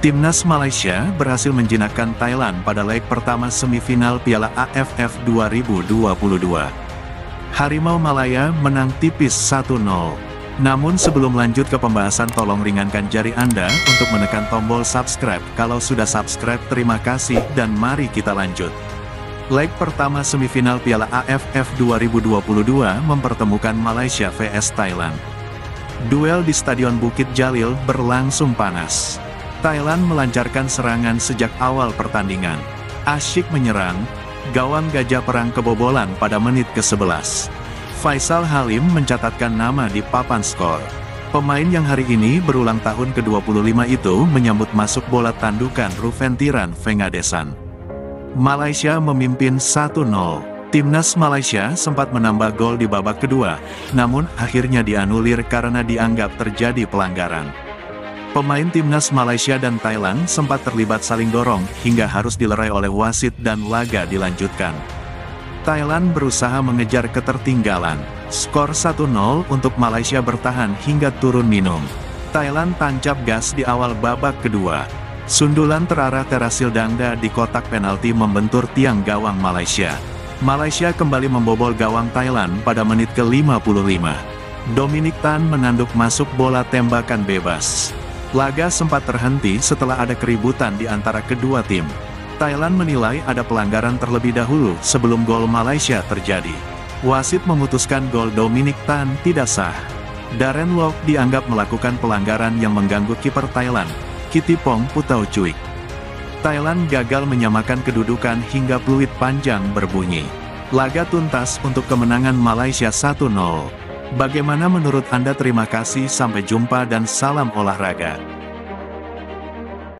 Timnas Malaysia berhasil menjinakkan Thailand pada leg pertama semifinal Piala AFF 2022. Harimau Malaya menang tipis 1-0. Namun sebelum lanjut ke pembahasan tolong ringankan jari Anda untuk menekan tombol subscribe. Kalau sudah subscribe terima kasih dan mari kita lanjut. Leg pertama semifinal Piala AFF 2022 mempertemukan Malaysia vs Thailand. Duel di Stadion Bukit Jalil berlangsung panas. Thailand melancarkan serangan sejak awal pertandingan. Asyik menyerang, gawang gajah perang kebobolan pada menit ke-11. Faisal Halim mencatatkan nama di papan skor. Pemain yang hari ini berulang tahun ke-25 itu menyambut masuk bola tandukan Ruventiran Vengadesan. Malaysia memimpin 1-0. Timnas Malaysia sempat menambah gol di babak kedua, namun akhirnya dianulir karena dianggap terjadi pelanggaran. Pemain timnas Malaysia dan Thailand sempat terlibat saling dorong hingga harus dilerai oleh wasit dan laga dilanjutkan. Thailand berusaha mengejar ketertinggalan. Skor 1-0 untuk Malaysia bertahan hingga turun minum. Thailand tancap gas di awal babak kedua. Sundulan terarah Terasil Dangda di kotak penalti membentur tiang gawang Malaysia. Malaysia kembali membobol gawang Thailand pada menit ke-55. Dominic Tan menanduk masuk bola tembakan bebas. Laga sempat terhenti setelah ada keributan di antara kedua tim. Thailand menilai ada pelanggaran terlebih dahulu sebelum gol Malaysia terjadi. Wasit memutuskan gol Dominic Tan tidak sah. Darren Lock dianggap melakukan pelanggaran yang mengganggu kiper Thailand, Kitipong Putau Cuik. Thailand gagal menyamakan kedudukan hingga peluit panjang berbunyi. Laga tuntas untuk kemenangan Malaysia 1-0. Bagaimana menurut Anda? Terima kasih, sampai jumpa dan salam olahraga.